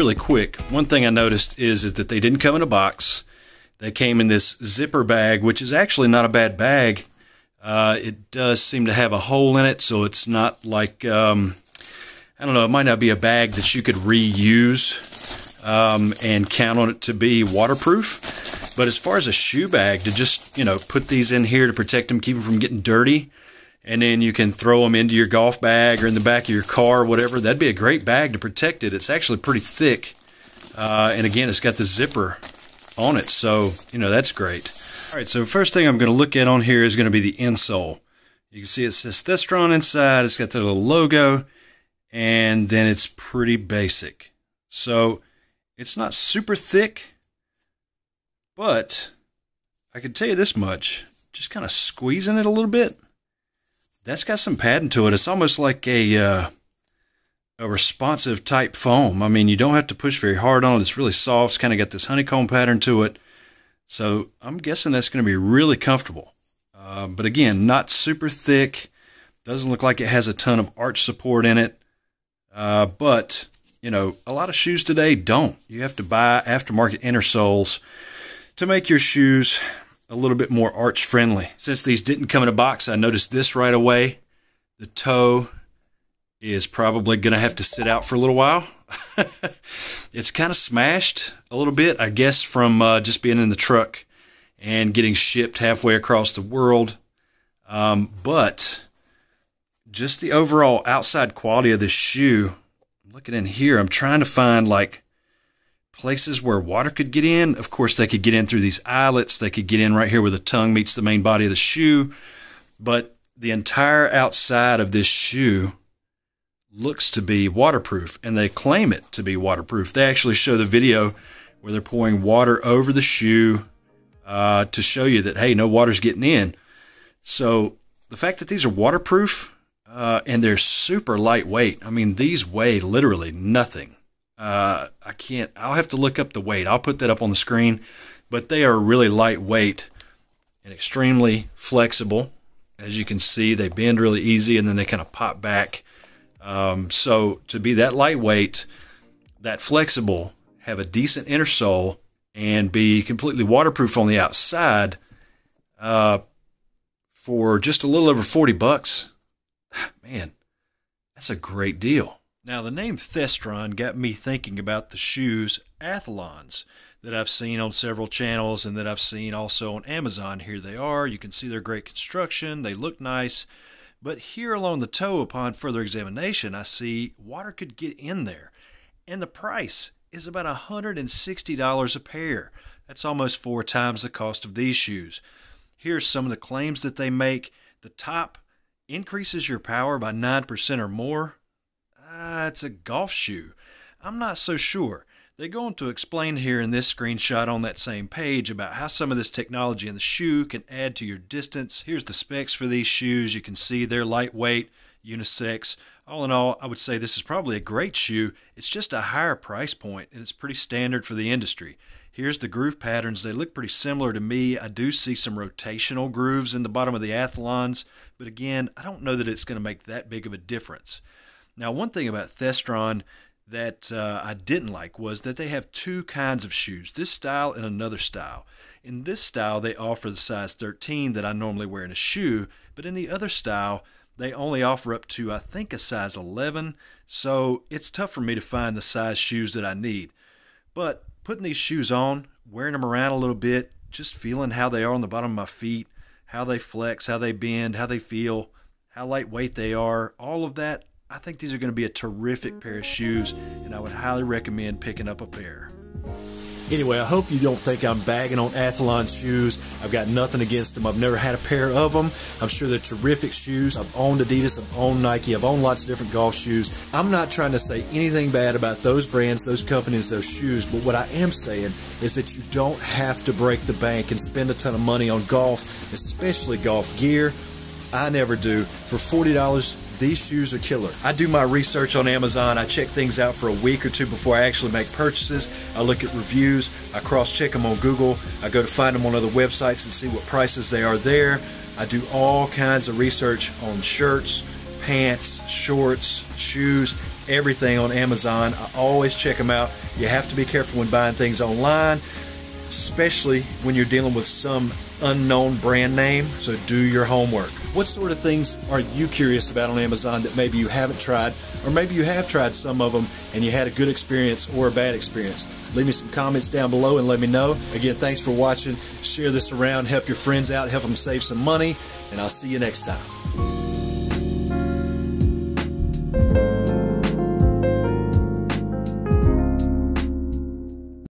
Really quick. One thing I noticed is that they didn't come in a box. They came in this zipper bag, which is actually not a bad bag. Uh, it does seem to have a hole in it, so it's not like um, I don't know. It might not be a bag that you could reuse um, and count on it to be waterproof. But as far as a shoe bag, to just you know put these in here to protect them, keep them from getting dirty, and then you can throw them into your golf bag or in the back of your car, or whatever. That'd be a great bag to protect it. It's actually pretty thick, uh, and again, it's got the zipper on it, so you know that's great. All right, so first thing I'm going to look at on here is going to be the insole. You can see it says Thestron inside. It's got the little logo, and then it's pretty basic. So it's not super thick, but I can tell you this much: just kind of squeezing it a little bit that's got some padding to it. It's almost like a uh, a responsive type foam. I mean, you don't have to push very hard on it. It's really soft. It's kind of got this honeycomb pattern to it. So I'm guessing that's going to be really comfortable. Uh, but again, not super thick. Doesn't look like it has a ton of arch support in it. Uh, but you know, a lot of shoes today don't. You have to buy aftermarket inner soles to make your shoes a little bit more arch friendly. Since these didn't come in a box, I noticed this right away. The toe is probably going to have to sit out for a little while. it's kind of smashed a little bit, I guess, from uh, just being in the truck and getting shipped halfway across the world. Um, but just the overall outside quality of this shoe, looking in here, I'm trying to find like places where water could get in. Of course, they could get in through these eyelets. They could get in right here where the tongue meets the main body of the shoe. But the entire outside of this shoe looks to be waterproof, and they claim it to be waterproof. They actually show the video where they're pouring water over the shoe uh, to show you that, hey, no water's getting in. So the fact that these are waterproof uh, and they're super lightweight, I mean, these weigh literally nothing. Uh, I can't. I'll have to look up the weight. I'll put that up on the screen. But they are really lightweight and extremely flexible. As you can see, they bend really easy and then they kind of pop back. Um, so to be that lightweight, that flexible, have a decent inner sole, and be completely waterproof on the outside, uh, for just a little over forty bucks, man, that's a great deal. Now, the name Thestron got me thinking about the shoes Athalonz that I've seen on several channels and that I've seen also on Amazon. Here they are. You can see they're great construction. They look nice. But here along the toe, upon further examination, I see water could get in there. And the price is about a $160 a pair. That's almost four times the cost of these shoes. Here's some of the claims that they make. The top increases your power by 9% or more uh, it's a golf shoe. I'm not so sure. They go on to explain here in this screenshot on that same page about how some of this technology in the shoe can add to your distance. Here's the specs for these shoes. You can see they're lightweight, unisex. All in all, I would say this is probably a great shoe. It's just a higher price point and it's pretty standard for the industry. Here's the groove patterns. They look pretty similar to me. I do see some rotational grooves in the bottom of the Athalonz, but again, I don't know that it's going to make that big of a difference. Now, one thing about Thestron that uh, I didn't like was that they have two kinds of shoes this style and another style. In this style, they offer the size 13 that I normally wear in a shoe, but in the other style, they only offer up to, I think, a size 11, so it's tough for me to find the size shoes that I need. But putting these shoes on, wearing them around a little bit, just feeling how they are on the bottom of my feet, how they flex, how they bend, how they feel, how lightweight they are, all of that I think these are going to be a terrific pair of shoes, and I would highly recommend picking up a pair. Anyway, I hope you don't think I'm bagging on Athlon shoes. I've got nothing against them. I've never had a pair of them. I'm sure they're terrific shoes. I've owned Adidas, I've owned Nike, I've owned lots of different golf shoes. I'm not trying to say anything bad about those brands, those companies, those shoes, but what I am saying is that you don't have to break the bank and spend a ton of money on golf, especially golf gear. I never do. For $40, these shoes are killer. I do my research on Amazon. I check things out for a week or two before I actually make purchases. I look at reviews. I cross check them on Google. I go to find them on other websites and see what prices they are there. I do all kinds of research on shirts, pants, shorts, shoes, everything on Amazon. I always check them out. You have to be careful when buying things online, especially when you're dealing with some unknown brand name. So do your homework. What sort of things are you curious about on Amazon that maybe you haven't tried, or maybe you have tried some of them and you had a good experience or a bad experience? Leave me some comments down below and let me know. Again, thanks for watching. Share this around, help your friends out, help them save some money, and I'll see you next time.